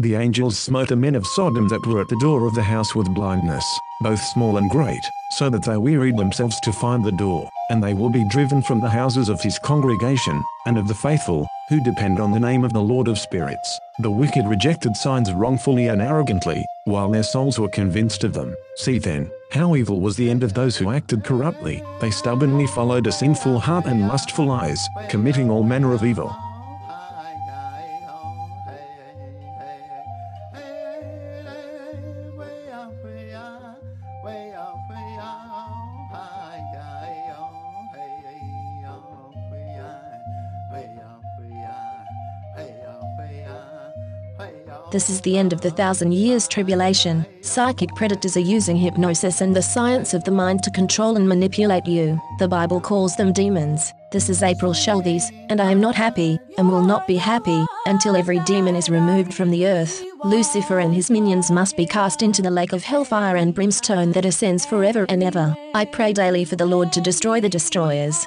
The angels smote the men of Sodom that were at the door of the house with blindness, both small and great, so that they wearied themselves to find the door, and they will be driven from the houses of his congregation, and of the faithful, who depend on the name of the Lord of spirits. The wicked rejected signs wrongfully and arrogantly, while their souls were convinced of them. See then, how evil was the end of those who acted corruptly. They stubbornly followed a sinful heart and lustful eyes, committing all manner of evil. This is the end of the thousand years tribulation. Psychic predators are using hypnosis and the science of the mind to control and manipulate you. The Bible calls them demons. This is April Schulthies, and I am not happy, and will not be happy, until every demon is removed from the earth. Lucifer and his minions must be cast into the lake of hellfire and brimstone that ascends forever and ever. I pray daily for the Lord to destroy the destroyers.